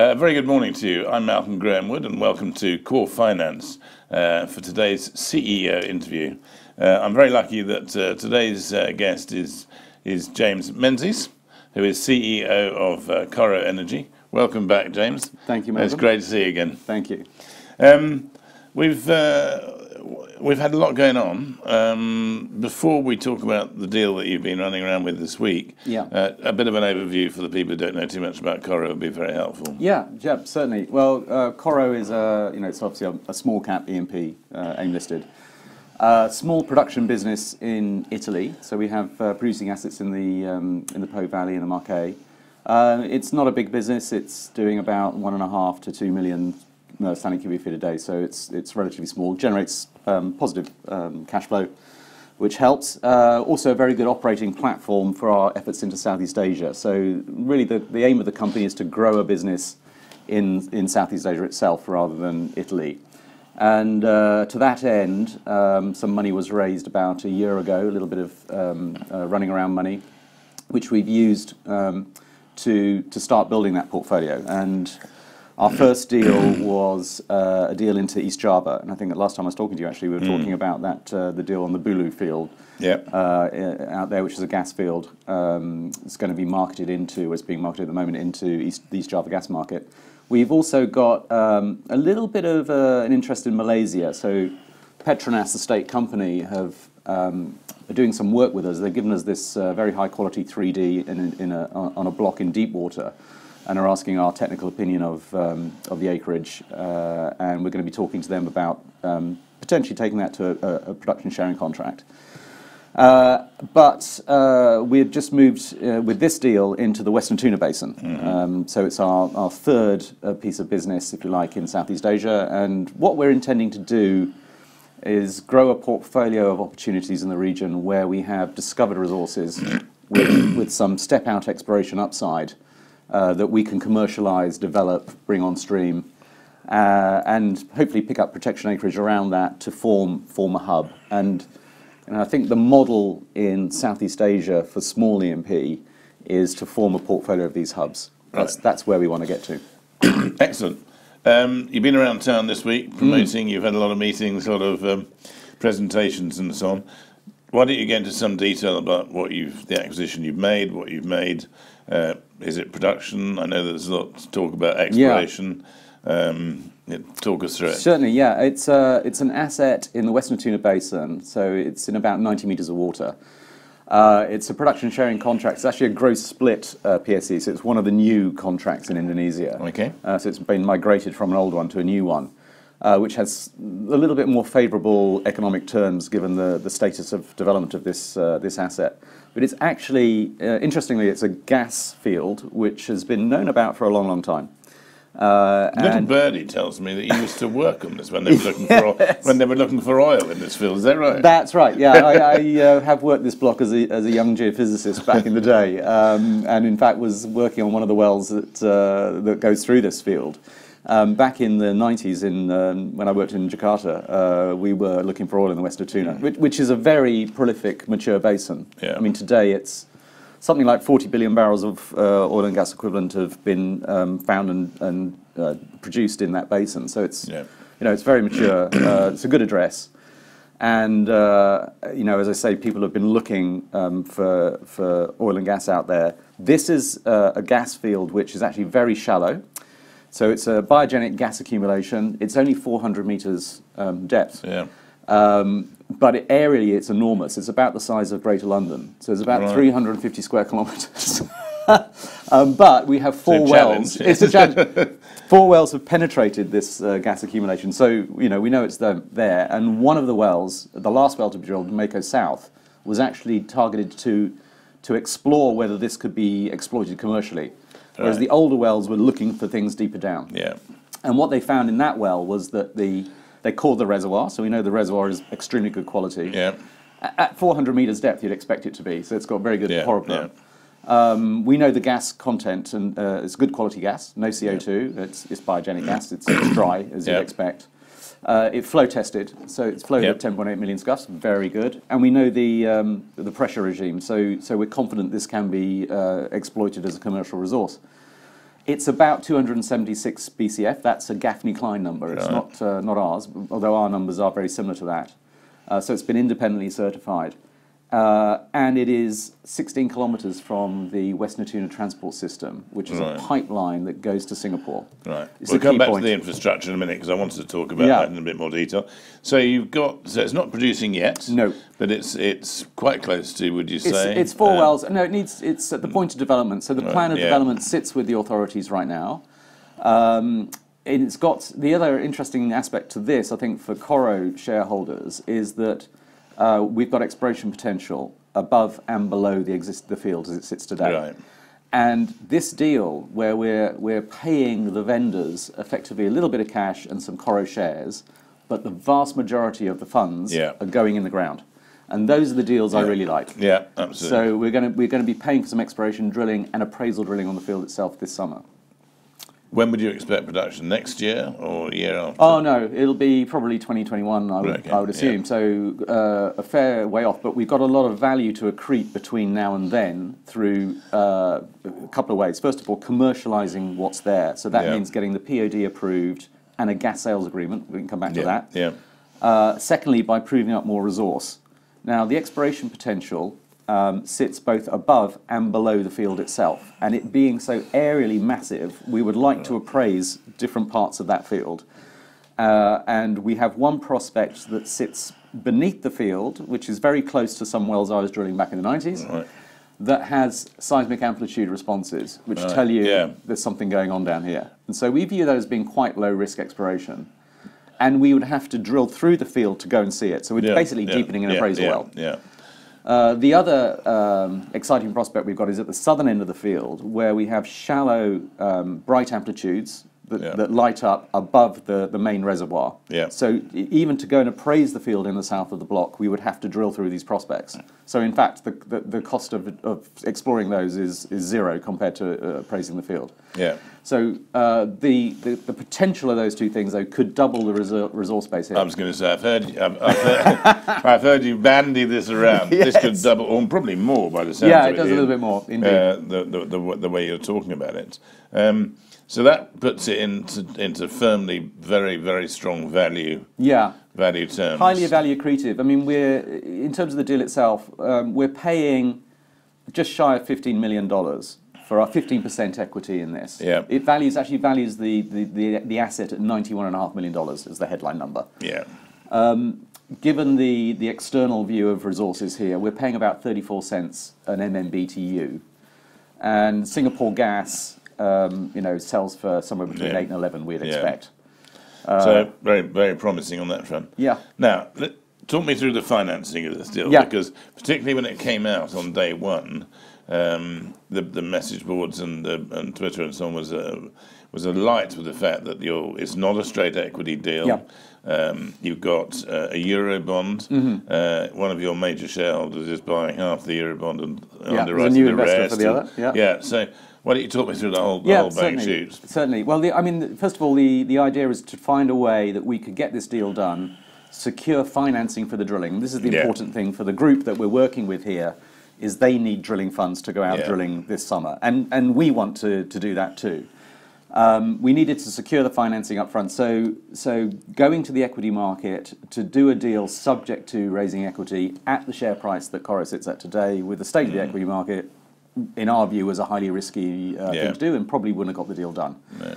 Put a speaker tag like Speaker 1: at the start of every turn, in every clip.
Speaker 1: Uh, very good morning to you. I'm Malcolm Graham-Wood, and welcome to Core Finance uh, for today's CEO interview. Uh, I'm very lucky that uh, today's uh, guest is is James Menzies, who is CEO of uh, Coro Energy. Welcome back, James.
Speaker 2: Thank you, Malcolm.
Speaker 1: It's great to see you again.
Speaker 2: Thank you.
Speaker 1: Um, we've uh, we've had a lot going on. Um, before we talk about the deal that you've been running around with this week,
Speaker 2: Yeah.
Speaker 1: uh, a bit of an overview for the people who don't know too much about Coro would be very helpful.
Speaker 2: Yeah, yeah, certainly. Well, uh, Coro is a, you know, it's obviously a, a small cap E&P, uh, AIM listed. Uh, small production business in Italy. So we have uh, producing assets in the um, in the Po Valley and the Marche. Uh, it's not a big business. It's doing about one and a half to two million uh, standing cubic feet a day. So it's it's relatively small. Generates um, positive um, cash flow, which helps. Uh, also, a very good operating platform for our efforts into Southeast Asia. So really, the, the aim of the company is to grow a business in in Southeast Asia itself rather than Italy. And uh, to that end, um, some money was raised about a year ago, a little bit of um, uh, running around money, which we've used um, to, to start building that portfolio. And our first deal was uh, a deal into East Java. And I think that last time I was talking to you, actually, we were talking about that uh, the deal on the Bulu field
Speaker 1: Yep.
Speaker 2: uh, out there, which is a gas field. Um, it's going to be marketed into, it's being marketed at the moment into East, the East Java gas market. We've also got um, a little bit of uh, an interest in Malaysia. So Petronas, the state company, have um, are doing some work with us. They've given us this uh, very high quality 3D in, in a, on a block in deep water and are asking our technical opinion of, um, of the acreage. Uh, and we're going to be talking to them about um, potentially taking that to a, a production sharing contract. Uh, but uh, we've just moved uh, with this deal into the West Natuna Basin. Um, so it's our, our third uh, piece of business, if you like, in Southeast Asia. And what we're intending to do is grow a portfolio of opportunities in the region where we have discovered resources with, with some step out exploration upside uh, that we can commercialize, develop, bring on stream, uh, and hopefully pick up protection acreage around that to form, form a hub. And, and I think the model in Southeast Asia for small E&P is to form a portfolio of these hubs. That's,
Speaker 1: Right.
Speaker 2: that's where we want to get to.
Speaker 1: Excellent. Um, you've been around town this week promoting. You've had a lot of meetings, a lot of um, presentations, and so on. Why don't you get into some detail about what you've, the acquisition you've made, what you've made? Uh, is it production? I know there's a lot to talk about exploration. Um, yeah, talk us through it.
Speaker 2: Certainly, yeah. It's, uh, it's an asset in the West Natuna Basin, so it's in about 90 metres of water. Uh, it's a production sharing contract. It's actually a gross split uh, PSC, so it's one of the new contracts in Indonesia.
Speaker 1: Okay.
Speaker 2: Uh, so it's been migrated from an old one to a new one, uh, which has a little bit more favourable economic terms given the, the status of development of this, uh, this asset. But it's actually, uh, interestingly, it's a gas field which has been known about for a long, long time. Uh,
Speaker 1: Little
Speaker 2: and-
Speaker 1: birdie tells me that you used to work on this when they were looking for oil, when they were looking for oil in this field. Is that right?
Speaker 2: That's right. Yeah, I, I uh, have worked this block as a, as a young geophysicist back in the day, um, and in fact was working on one of the wells that uh, that goes through this field. Um, back in the 90s, in um, when I worked in Jakarta, uh, we were looking for oil in the West Natuna, which, which is a very prolific, mature basin.
Speaker 1: Yeah.
Speaker 2: I mean, today it's something like 40 billion barrels of uh, oil and gas equivalent have been um, found and, and uh, produced in that basin. So it's
Speaker 1: Yeah.
Speaker 2: you know it's very mature. Uh, it's a good address, and uh, you know as I say, people have been looking um, for for oil and gas out there. This is uh, a gas field which is actually very shallow. So it's a biogenic gas accumulation. It's only 400 meters um, depth.
Speaker 1: yeah.
Speaker 2: Um, but it, aerially, it's enormous. It's about the size of Greater London. So it's about
Speaker 1: Right.
Speaker 2: 350 square kilometres. um, but we have four
Speaker 1: a
Speaker 2: wells. It's a challenge. four wells have penetrated this uh, gas accumulation. So, you know, we know it's the, there. And one of the wells, the last well to be drilled, Mako South, was actually targeted to, to explore whether this could be exploited commercially. Whereas
Speaker 1: Right.
Speaker 2: the older wells were looking for things deeper down.
Speaker 1: Yeah.
Speaker 2: And what they found in that well was that the they cored the reservoir, so we know the reservoir is extremely good quality.
Speaker 1: Yeah.
Speaker 2: At 400 meters depth, you'd expect it to be, so it's got very good
Speaker 1: Yeah,
Speaker 2: poroperm. Um, we know the gas content, and uh, it's good quality gas, no CO2. It's, it's biogenic gas. It's, it's dry, as
Speaker 1: Yeah.
Speaker 2: you'd expect. Uh, it flow tested, so it's flowed
Speaker 1: Yep.
Speaker 2: at 10.8 million scuffs, very good. And we know the um, the pressure regime, so so we're confident this can be uh, exploited as a commercial resource. It's about 276 BCF. That's a Gaffney Cline number. It's
Speaker 1: Right.
Speaker 2: not uh, not ours, although our numbers are very similar to that. Uh, so it's been independently certified. Uh, and it is 16 kilometres from the West Natuna transport system, which is
Speaker 1: Right.
Speaker 2: a pipeline that goes to Singapore.
Speaker 1: Right.
Speaker 2: It's
Speaker 1: we'll come back
Speaker 2: point.
Speaker 1: to the infrastructure in a minute because I wanted to talk about
Speaker 2: Yeah.
Speaker 1: that in a bit more detail. So you've got so it's not producing yet.
Speaker 2: No.
Speaker 1: But it's it's quite close to. Would you say?
Speaker 2: it's four
Speaker 1: Uh,
Speaker 2: wells. No, it needs. It's at the point of development. So the plan of
Speaker 1: yeah.
Speaker 2: development sits with the authorities right now. Um, and it's got the other interesting aspect to this, I think, for Coro shareholders is that uh, we've got exploration potential above and below the exist the field as it sits today.
Speaker 1: Right.
Speaker 2: And this deal, where we're we're paying the vendors effectively a little bit of cash and some Coro shares, but the vast majority of the funds
Speaker 1: Yeah.
Speaker 2: are going in the ground, and those are the deals I really like.
Speaker 1: Yeah, absolutely.
Speaker 2: So we're going to we're going to be paying for some exploration drilling and appraisal drilling on the field itself this summer.
Speaker 1: When would you expect production? Next year or year after?
Speaker 2: Oh no, it'll be probably 2021. I would,
Speaker 1: Okay,
Speaker 2: I would
Speaker 1: yeah.
Speaker 2: assume. So uh, a fair way off, but we've got a lot of value to accrete between now and then through uh, a couple of ways. First of all, commercialising what's there. So that
Speaker 1: Yeah.
Speaker 2: means getting the POD approved and a gas sales agreement. We can come back to
Speaker 1: yeah.
Speaker 2: that.
Speaker 1: Yeah.
Speaker 2: Uh, secondly, by proving up more resource. Now, the exploration potential um, sits both above and below the field itself, and it being so aerially massive, we would like to appraise different parts of that field. Uh, and we have one prospect that sits beneath the field, which is very close to some wells I was drilling back in the 90s,
Speaker 1: Right.
Speaker 2: that has seismic amplitude responses, which
Speaker 1: Right,
Speaker 2: tell you
Speaker 1: yeah.
Speaker 2: there's something going on down here. And so we view that as being quite low risk exploration. And we would have to drill through the field to go and see it. So we're
Speaker 1: Yeah,
Speaker 2: basically
Speaker 1: yeah,
Speaker 2: deepening an appraisal
Speaker 1: yeah,
Speaker 2: well. Uh, the other um, exciting prospect we've got is at the southern end of the field, where we have shallow, um, bright amplitudes that,
Speaker 1: Yeah.
Speaker 2: that light up above the, the main reservoir.
Speaker 1: Yeah.
Speaker 2: So even to go and appraise the field in the south of the block, we would have to drill through these prospects. So in fact, the, the, the cost of, of exploring those is, is zero compared to uh, appraising the field.
Speaker 1: Yeah.
Speaker 2: So uh, the, the, the potential of those two things, though, could double the resor- resource base here.
Speaker 1: I was going to say, I've heard, I've, I've heard, I've heard you bandy this around. This could double, or probably more by the sound
Speaker 2: Yeah,
Speaker 1: of
Speaker 2: it does a little bit more, indeed.
Speaker 1: Uh, the, the, the, the way you're talking about it. Um, so that puts it into, into firmly very, very strong value
Speaker 2: yeah.
Speaker 1: value terms.
Speaker 2: highly value accretive. I mean, we're in terms of the deal itself, um, we're paying just shy of fifteen million dollars for our fifteen percent equity in this.
Speaker 1: Yeah.
Speaker 2: It values actually values the, the, the, the asset at ninety one and a half million dollars as the headline number.
Speaker 1: Yeah.
Speaker 2: Given the, the external view of resources here, we're paying about 34 cents an MMBTU. And Singapore gas, um, you know, sells for somewhere between
Speaker 1: Yeah.
Speaker 2: 8 and 11, we'd
Speaker 1: Yeah.
Speaker 2: expect.
Speaker 1: so very, very promising on that front.
Speaker 2: Uh, Yeah.
Speaker 1: Now, talk me through the financing of this deal,
Speaker 2: Yeah.
Speaker 1: because particularly when it came out on day one, um, the the message boards and uh, and Twitter and so on was a was alight with the fact that you're it's not a straight equity deal.
Speaker 2: Yeah.
Speaker 1: Um, you've got uh, a euro bond.
Speaker 2: Mm-hmm.
Speaker 1: Uh, one of your major shareholders is buying half the euro bond and
Speaker 2: a
Speaker 1: underwriting
Speaker 2: new
Speaker 1: the rest.
Speaker 2: for the other, yeah.
Speaker 1: yeah. So why don't you talk me through the whole the
Speaker 2: Yeah,
Speaker 1: whole
Speaker 2: certainly.
Speaker 1: shoot?
Speaker 2: Certainly. Well, the, I mean, first of all, the, the idea is to find a way that we could get this deal done, secure financing for the drilling. This is the
Speaker 1: Yeah.
Speaker 2: important thing for the group that we're working with here, is they need drilling funds to go out
Speaker 1: Yeah.
Speaker 2: drilling this summer, and and we want to to do that too. Um, we needed to secure the financing up front. So, so going to the equity market to do a deal subject to raising equity at the share price that Coro sits at today, with the state of the equity market, in our view, was a highly risky uh,
Speaker 1: Yeah.
Speaker 2: thing to do, and probably wouldn't have got the deal done.
Speaker 1: No.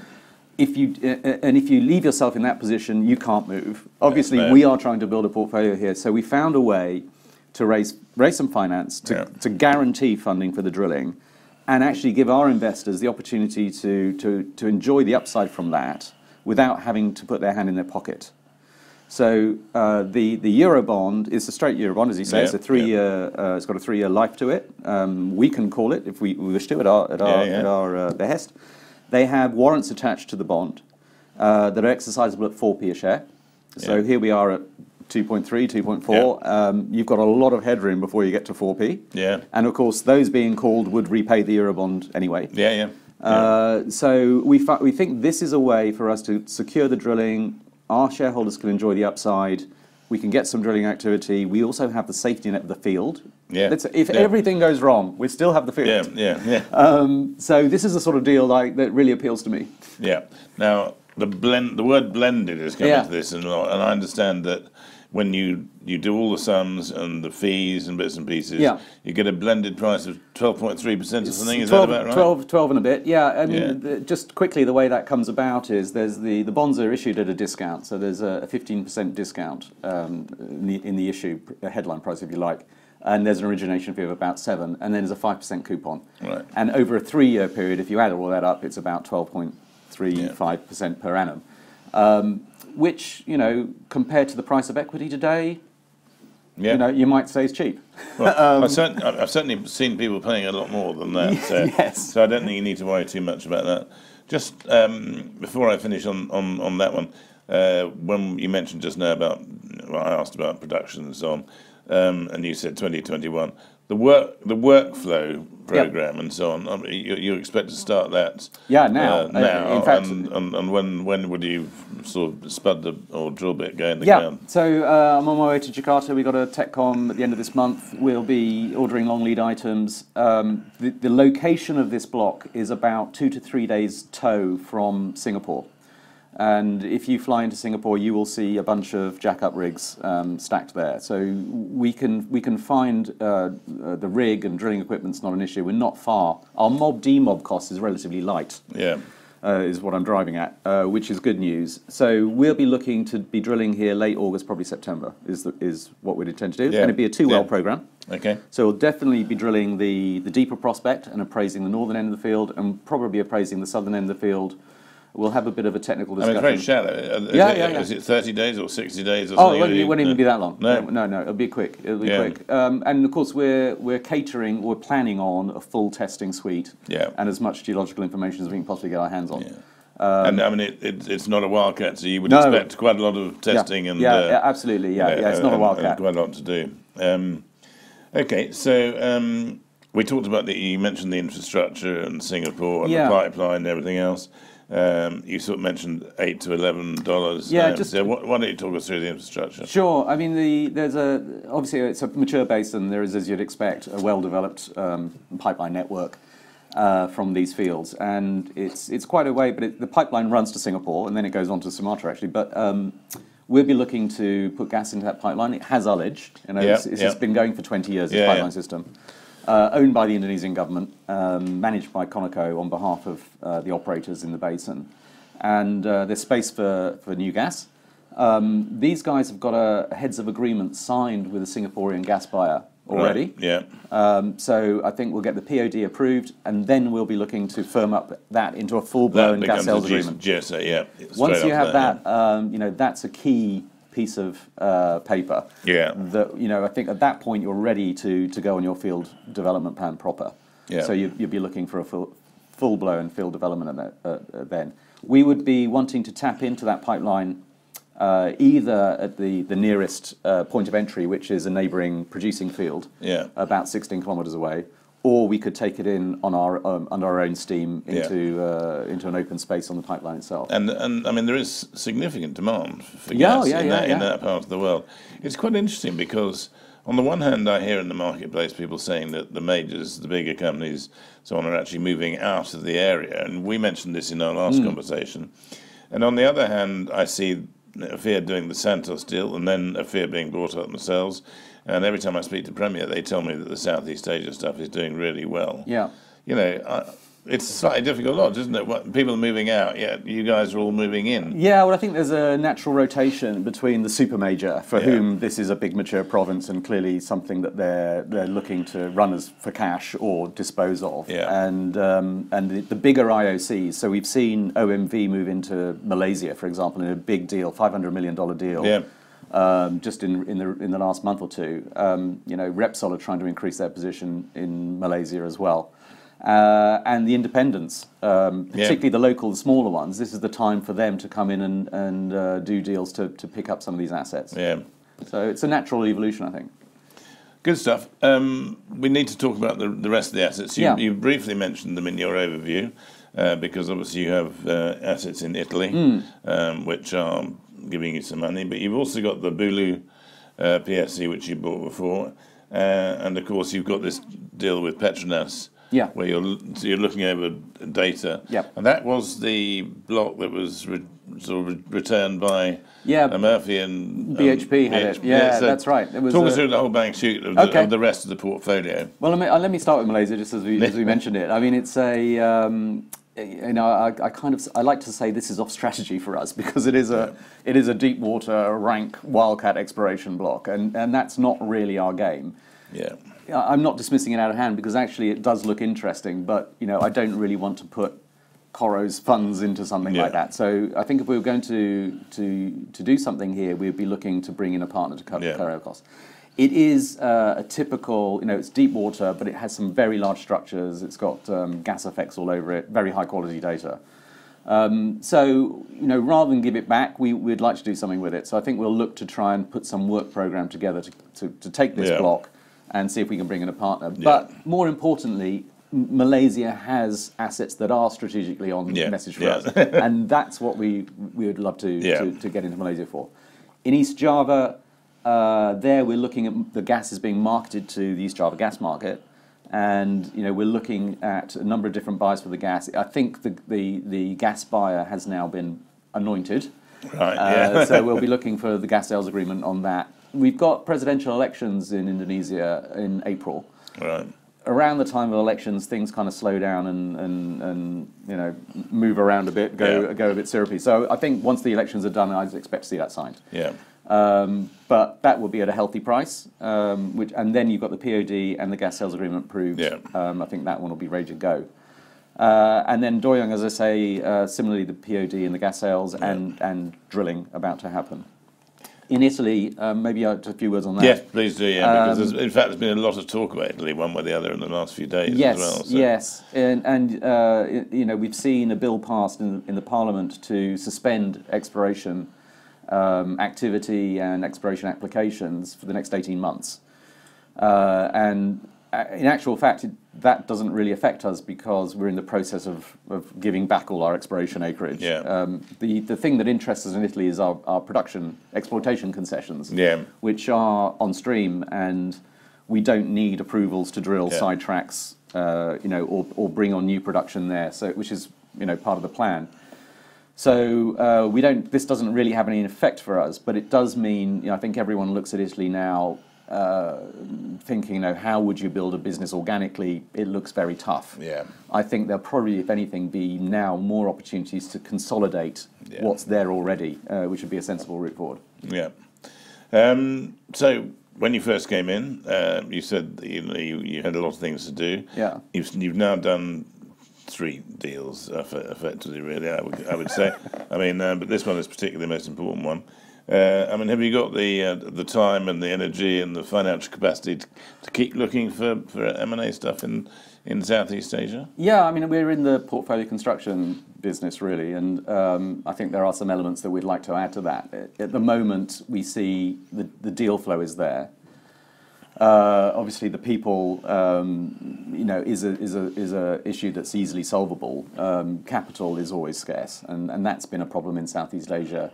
Speaker 2: If you uh, and if you leave yourself in that position, you can't move. Obviously,
Speaker 1: no.
Speaker 2: we are trying to build a portfolio here, so we found a way to raise raise some finance to,
Speaker 1: Yeah.
Speaker 2: to guarantee funding for the drilling, and actually give our investors the opportunity to, to, to enjoy the upside from that without having to put their hand in their pocket. So uh, the the Eurobond is a straight Eurobond, as you say.
Speaker 1: Yeah,
Speaker 2: it's a three year. Uh, it's got a three year life to it. Um, we can call it if we, we wish to at our at our,
Speaker 1: Yeah, yeah.
Speaker 2: At our uh, behest. They have warrants attached to the bond uh, that are exercisable at 4p a share. So
Speaker 1: Yeah.
Speaker 2: here we are at 2.3, 2.4. Um, you've got a lot of headroom before you get to 4p.
Speaker 1: Yeah.
Speaker 2: And of course, those being called would repay the Eurobond anyway.
Speaker 1: Yeah, yeah.
Speaker 2: Uh, so we, fi- we think this is a way for us to secure the drilling. Our shareholders can enjoy the upside We can get some drilling activity. We also have the safety net of the field.
Speaker 1: Yeah.
Speaker 2: Let's- if
Speaker 1: Yeah.
Speaker 2: everything goes wrong, we still have the field.
Speaker 1: Yeah, yeah, yeah.
Speaker 2: Um, so this is the sort of deal like that really appeals to me.
Speaker 1: Yeah. Now the blend, the word blended is coming
Speaker 2: Yeah.
Speaker 1: to this, and, and I understand that when you you do all the sums and the fees and bits and pieces,
Speaker 2: Yeah.
Speaker 1: you get a blended price of twelve point three percent or something. Is
Speaker 2: 12,
Speaker 1: that about right?
Speaker 2: 12, 12 and a bit, yeah. I mean,
Speaker 1: Yeah.
Speaker 2: The, just quickly, the way that comes about is there's the, the bonds are issued at a discount, so there's a 15% discount um, in, the, in the issue, a headline price if you like, and there's an origination fee of about seven, and then there's a 5% coupon.
Speaker 1: Right.
Speaker 2: And over a three-year period, if you add all that up, it's about 12.35% per annum, um, which, you know, compared to the price of equity today,
Speaker 1: Yeah.
Speaker 2: you know, you might say is cheap.
Speaker 1: Well, I've, certain, I've certainly seen people paying a lot more than that. So,
Speaker 2: Yes.
Speaker 1: so I don't think you need to worry too much about that. Just um, before I finish on, on, on that one, uh, when you mentioned just now about, well, I asked about production and so on, um, and you said 2021. The work, the workflow program and so on. I mean, you, you expect to start that?
Speaker 2: Yeah, now. Uh,
Speaker 1: now,
Speaker 2: in fact-
Speaker 1: and, and, and when when would you sort of spud the or drill bit go in the
Speaker 2: Yeah,
Speaker 1: ground?
Speaker 2: so uh, I'm on my way to Jakarta. We've got a TechCom at the end of this month. We'll be ordering long lead items. Um, the, the location of this block is about two to three days tow from Singapore. And if you fly into Singapore, you will see a bunch of jackup rigs um, stacked there. So we can we can find uh, uh, the rig and drilling equipment's not an issue. We're not far. Our mob demob cost is relatively light
Speaker 1: Yeah.
Speaker 2: uh, is what I'm driving at, uh, which is good news. So we'll be looking to be drilling here late August, probably September, is the, is what we'd intend to do.
Speaker 1: Yeah.
Speaker 2: And it'd be a two well
Speaker 1: Yeah.
Speaker 2: program.
Speaker 1: Okay.
Speaker 2: So we'll definitely be drilling the, the deeper prospect and appraising the northern end of the field, and probably appraising the southern end of the field. We'll have a bit of a technical
Speaker 1: I mean,
Speaker 2: discussion.
Speaker 1: it's very shallow. Uh, Is
Speaker 2: Yeah,
Speaker 1: it,
Speaker 2: yeah, yeah.
Speaker 1: Is it 30 days or 60 days or
Speaker 2: Oh,
Speaker 1: something?
Speaker 2: it won't, it won't even be that long.
Speaker 1: No.
Speaker 2: no, no, it'll be quick. It'll be
Speaker 1: Yeah.
Speaker 2: quick. Um, and of course, we're we're catering, we're planning on a full testing suite
Speaker 1: Yeah.
Speaker 2: and as much geological information as we can possibly get our hands on.
Speaker 1: Yeah. and I mean, it, it, it's not a wildcat, so you would
Speaker 2: No.
Speaker 1: expect quite a lot of testing
Speaker 2: yeah,
Speaker 1: and
Speaker 2: yeah,
Speaker 1: uh,
Speaker 2: yeah, absolutely. Yeah, yeah, it's not a wildcat.
Speaker 1: and quite a lot to do. Um, okay, so um, we talked about the. You mentioned the infrastructure and Singapore and the pipeline and everything else. Um, you sort of mentioned eight to eleven dollars.
Speaker 2: Yeah,
Speaker 1: um,
Speaker 2: just-
Speaker 1: so why, why don't you talk us through the infrastructure?
Speaker 2: Sure. I mean, the, there's a obviously it's a mature basin. There is, as you'd expect, a well-developed um, pipeline network uh, from these fields, and it's it's quite a way. But it, the pipeline runs to Singapore, and then it goes on to Sumatra, actually. But um, we'll be looking to put gas into that pipeline. It has ullage. You know,
Speaker 1: Yeah,
Speaker 2: it's, it's just been going for 20 years. This
Speaker 1: Yeah,
Speaker 2: pipeline
Speaker 1: yeah.
Speaker 2: system. Uh, owned by the Indonesian government, um, managed by Conoco on behalf of uh, the operators in the basin. And uh, there's space for, for new gas. Um, these guys have got a heads of agreement signed with a Singaporean gas buyer already.
Speaker 1: Right, Yeah.
Speaker 2: Um, so I think we'll get the POD approved, and then we'll be looking to firm up that into a full-blown gas sales agreement.
Speaker 1: GSA, yeah.
Speaker 2: Once you have that, um, you know that's a key piece of uh, paper.
Speaker 1: Yeah.
Speaker 2: That you know, I think at that point you're ready to to go on your field development plan proper.
Speaker 1: Yeah.
Speaker 2: So you, you'd be looking for a full full blown field development at that, uh, uh, then. We would be wanting to tap into that pipeline. Uh, either at the, the nearest uh, point of entry, which is a neighbouring producing field,
Speaker 1: Yeah.
Speaker 2: about 16 kilometres away, or we could take it in on our um, under our own steam
Speaker 1: Yeah.
Speaker 2: into uh, into an open space on the pipeline itself.
Speaker 1: And and I mean there is significant demand for
Speaker 2: Yeah,
Speaker 1: gas
Speaker 2: yeah,
Speaker 1: in,
Speaker 2: yeah,
Speaker 1: that, in that part of the world. It's quite interesting because on the one hand I hear in the marketplace people saying that the majors, the bigger companies, so on, are actually moving out of the area, and we mentioned this in our last
Speaker 2: Hmm.
Speaker 1: conversation. And on the other hand, I see Ophir doing the Santos deal, and then Ophir being bought up themselves. And every time I speak to Premier, they tell me that the Southeast Asia stuff is doing really well
Speaker 2: Yeah.
Speaker 1: you know, I, it's a slightly difficult lot, isn't it? What, people are moving out, yet you guys are all moving in.
Speaker 2: Yeah, well, I think there's a natural rotation between the super major, for
Speaker 1: Yeah.
Speaker 2: whom this is a big mature province and clearly something that they're they're looking to run as for cash or dispose of,
Speaker 1: Yeah.
Speaker 2: and um, and the, the bigger IOCs. So we've seen OMV move into Malaysia, for example, in a big deal, 500 million dollar deal.
Speaker 1: Yeah.
Speaker 2: Um, just in, in the in the last month or two, um, you know, Repsol are trying to increase their position in Malaysia as well, uh, and the independents, um,
Speaker 1: Yeah.
Speaker 2: particularly the local, the smaller ones. This is the time for them to come in and and uh, do deals to, to pick up some of these assets.
Speaker 1: Yeah.
Speaker 2: So it's a natural evolution, I think.
Speaker 1: Good stuff. Um, we need to talk about the, the rest of the assets. You,
Speaker 2: Yeah.
Speaker 1: you briefly mentioned them in your overview, uh, because obviously you have uh, assets in Italy,
Speaker 2: Hmm.
Speaker 1: um, which are giving you some money, but you've also got the Bulu uh, PSC, which you bought before, uh, and of course you've got this deal with Petronas.
Speaker 2: Yeah.
Speaker 1: Where you're so you're looking over data.
Speaker 2: Yep.
Speaker 1: And that was the block that was re- sort of re- returned by
Speaker 2: Yeah.
Speaker 1: uh, Murphy and um,
Speaker 2: BHP had it. Yeah, that's right. It was
Speaker 1: talk us through the whole bank shoot of the,
Speaker 2: Okay.
Speaker 1: of the rest of the portfolio.
Speaker 2: Well, let me, uh, let me start with Malaysia, just as we, as we mentioned it. I mean, it's a, um, you know, I, I kind of, I like to say this is off strategy for us because it is a, it is a deep water rank wildcat exploration block, and, and that's not really our game.
Speaker 1: Yeah.
Speaker 2: I'm not dismissing it out of hand because actually it does look interesting, but you know, I don't really want to put Coro's funds into something
Speaker 1: Yeah.
Speaker 2: like that. So I think if we were going to to to do something here, we'd be looking to bring in a partner to cover
Speaker 1: Yeah.
Speaker 2: Coro costs. It is uh, a typical, you know, it's deep water, but it has some very large structures. It's got um, gas effects all over it, very high quality data. Um, so, you know, rather than give it back, we, we'd like to do something with it. So I think we'll look to try and put some work program together to, to, to take this
Speaker 1: Yeah.
Speaker 2: block and see if we can bring in a partner. But more importantly, Malaysia has assets that are strategically on
Speaker 1: Yeah,
Speaker 2: message for
Speaker 1: yeah.
Speaker 2: us, and that's what we we would love to,
Speaker 1: Yeah.
Speaker 2: to to get into Malaysia for. In East Java, uh, there we're looking at the gas is being marketed to the East Java gas market, and you know we're looking at a number of different buyers for the gas. I think the the, the gas buyer has now been anointed.
Speaker 1: Right.
Speaker 2: Uh,
Speaker 1: yeah.
Speaker 2: so we'll be looking for the gas sales agreement on that. We've got presidential elections in Indonesia in April.
Speaker 1: right.
Speaker 2: Around the time of elections, things kind of slow down and, and, and you know move around a bit, go
Speaker 1: Yeah.
Speaker 2: go a bit syrupy. So I think once the elections are done, I expect to see that signed.
Speaker 1: Yeah.
Speaker 2: Um, but that will be at a healthy price, um, which, and then you've got the POD and the gas sales agreement approved.
Speaker 1: Yeah.
Speaker 2: Um, I think that one will be ready to go. Uh, and then Duyung, as I say, uh, similarly the POD and the gas sales and, and drilling about to happen. In Italy, um, maybe uh, just a few words on that.
Speaker 1: Yes, please do. Yeah, because
Speaker 2: Um,
Speaker 1: in fact, there's been a lot of talk about Italy, one way or the other, in the last few days
Speaker 2: Yes,
Speaker 1: as well. so-
Speaker 2: yes, and, and uh, you know we've seen a bill passed in, in the Parliament to suspend exploration um, activity and exploration applications for the next eighteen months, uh, and uh, in actual fact, it, that doesn't really affect us because we're in the process of, of giving back all our exploration acreage.
Speaker 1: Yeah.
Speaker 2: Um, the the thing that interests us in Italy is our, our production exploitation concessions
Speaker 1: Yeah.
Speaker 2: which are on stream, and we don't need approvals to drill
Speaker 1: Yeah.
Speaker 2: sidetracks, uh, you know, or, or bring on new production there. So, which is you know part of the plan. So uh, we don't. This doesn't really have any effect for us, but it does mean. You know, I think everyone looks at Italy now, uh, thinking, you know, how would you build a business organically? It looks very tough.
Speaker 1: Yeah.
Speaker 2: I think there'll probably, if anything, be now more opportunities to consolidate
Speaker 1: Yeah.
Speaker 2: what's there already, uh, which would be a sensible route forward.
Speaker 1: Yeah. Um, so when you first came in, uh, you said that, you, know, you you had a lot of things to do.
Speaker 2: Yeah.
Speaker 1: You've you've now done three deals effectively. Really, I would I would say. I mean, uh, but this one is particularly the most important one. Uh, I mean, have you got the uh, the time and the energy and the financial capacity to, to keep looking for for M and A stuff in in Southeast Asia?
Speaker 2: Yeah, I mean, we're in the portfolio construction business, really, and um, I think there are some elements that we'd like to add to that. At- At the moment, we see the, the deal flow is there. Uh, obviously, the people, um, you know, is a is a is a issue that's easily solvable. Um, capital is always scarce, and, and that's been a problem in Southeast Asia.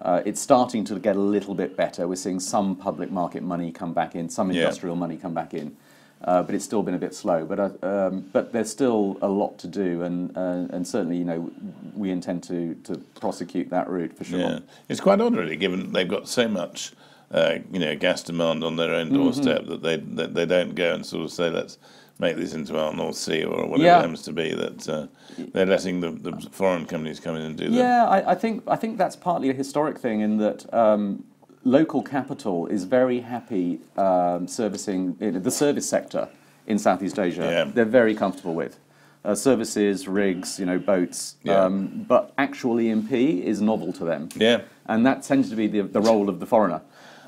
Speaker 2: Uh, it's starting to get a little bit better. We're seeing some public market money come back in, some
Speaker 1: Yeah.
Speaker 2: industrial money come back in, uh, but it's still been a bit slow. But uh, um, but there's still a lot to do, and uh, and certainly, you know, we intend to to prosecute that route for sure.
Speaker 1: Yeah, it's quite odd, really, given they've got so much, uh, you know, gas demand on their
Speaker 2: Mm-hmm.
Speaker 1: own doorstep that they that they don't go and sort of say, let's make this into our North Sea or whatever
Speaker 2: Yeah.
Speaker 1: it happens to be. That uh, they're letting the, the foreign companies come in and do that.
Speaker 2: Yeah, I, I think I think that's partly a historic thing in that um, local capital is very happy um, servicing you know, the service sector in Southeast Asia.
Speaker 1: Yeah.
Speaker 2: They're very comfortable with uh, services, rigs, you know, boats.
Speaker 1: Yeah.
Speaker 2: Um, but actual E&P is novel to them.
Speaker 1: Yeah.
Speaker 2: and that tends to be the, the role of the foreigner.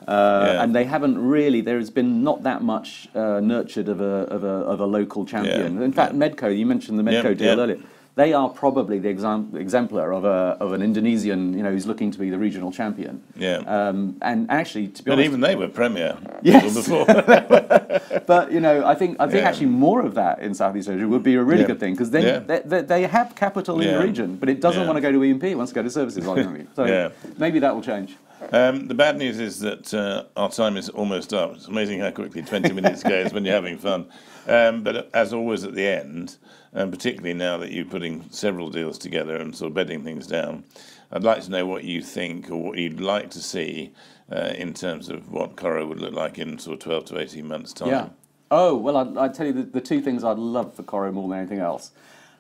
Speaker 2: Uh,
Speaker 1: Yeah.
Speaker 2: And they haven't really. There has been not that much uh, nurtured of a, of a of a local champion.
Speaker 1: Yeah,
Speaker 2: In fact, Medco. You mentioned the
Speaker 1: Yeah,
Speaker 2: Medco deal
Speaker 1: yeah.
Speaker 2: earlier. They are probably the exam- exemplar of, a, of an Indonesian, you know, who's looking to be the regional champion.
Speaker 1: Yeah.
Speaker 2: Um, and actually, to be
Speaker 1: but
Speaker 2: honest,
Speaker 1: even they were premier
Speaker 2: Yes.
Speaker 1: before.
Speaker 2: but you know, I think I think
Speaker 1: Yeah.
Speaker 2: actually more of that in Southeast Asia would be a really
Speaker 1: Yeah.
Speaker 2: good thing because then
Speaker 1: Yeah.
Speaker 2: they, they, they have capital in the region, but it doesn't want to go to E&P. It wants to go to services ultimately. So
Speaker 1: Yeah.
Speaker 2: maybe that will change.
Speaker 1: Um, the bad news is that uh, our time is almost up. It's amazing how quickly 20 minutes goes when you're having fun. Um, but as always at the end, and particularly now that you're putting several deals together and sort of bedding things down, I'd like to know what you think or what you'd like to see uh, in terms of what Coro would look like in sort of 12 to 18 months' time.
Speaker 2: Yeah. Oh well, I'd, I'd tell you the, the two things I'd love for Coro more than anything else.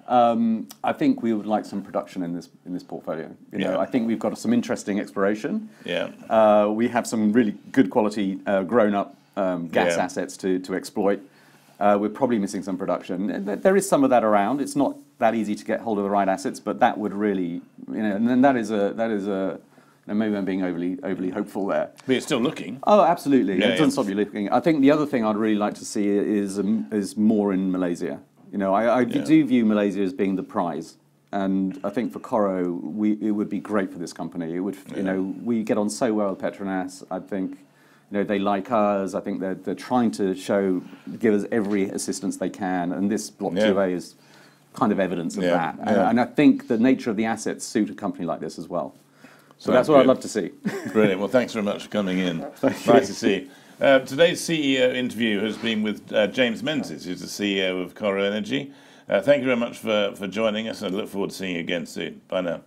Speaker 2: Um, I think we would like some production in this in this portfolio. You know,
Speaker 1: Yeah.
Speaker 2: I think we've got some interesting exploration.
Speaker 1: Yeah.
Speaker 2: Uh, we have some really good quality uh, grown-up um, gas
Speaker 1: Yeah.
Speaker 2: assets to, to exploit. Uh, we're probably missing some production. There is some of that around. It's not that easy to get hold of the right assets, but that would really, you know, and then that is a that is a. And maybe I'm being overly overly hopeful there.
Speaker 1: But you're still looking.
Speaker 2: Oh, absolutely.
Speaker 1: Yeah,
Speaker 2: it doesn't
Speaker 1: yeah.
Speaker 2: stop you looking. I think the other thing I'd really like to see is um, is more in Malaysia. You know, I, I
Speaker 1: Yeah.
Speaker 2: do view Malaysia as being the prize, and I think for Coro, we it would be great for this company. It would, you know, we get on so well with Petronas. I think, you know, they like us. I think they're they're trying to show, give us every assistance they can, and this Block
Speaker 1: Yeah.
Speaker 2: 2A is kind of evidence of
Speaker 1: Yeah,
Speaker 2: that. And,
Speaker 1: yeah.
Speaker 2: and I think the nature of the assets suit a company like this as well. So that's what I'd love to see.
Speaker 1: Brilliant. Well, thanks very much for coming in.
Speaker 2: Thank
Speaker 1: nice to see you. Uh, today's CEO interview has been with uh, James Menzies, who's the CEO of Coro Energy. Uh, thank you very much for, for joining us. I look forward to seeing you again soon. Bye now.